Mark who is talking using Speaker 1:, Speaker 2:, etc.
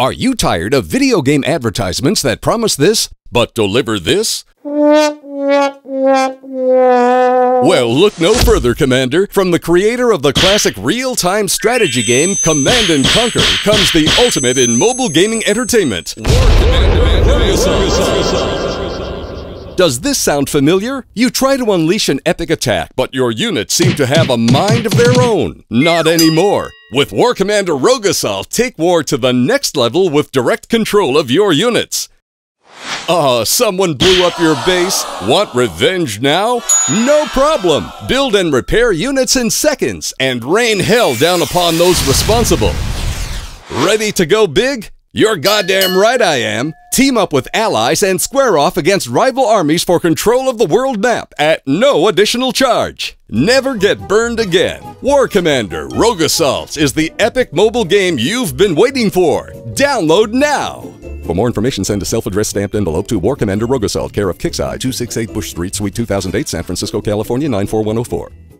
Speaker 1: Are you tired of video game advertisements that promise this, but deliver this? Well, look no further, Commander. From the creator of the classic real-time strategy game Command and Conquer comes the ultimate in mobile gaming entertainment. Does this sound familiar? You try to unleash an epic attack, but your units seem to have a mind of their own. Not anymore. With War Commander Rogue take war to the next level with direct control of your units. Ah, uh, someone blew up your base? Want revenge now? No problem! Build and repair units in seconds and rain hell down upon those responsible. Ready to go big? You're goddamn right I am. Team up with allies and square off against rival armies for control of the world map at no additional charge. Never get burned again. War Commander Rogue Assaults is the epic mobile game you've been waiting for. Download now! For more information, send a self-addressed stamped envelope to War Commander Rogue Assault, care of Kixeye, 268 Bush Street, Suite 2008, San Francisco, California, 94104.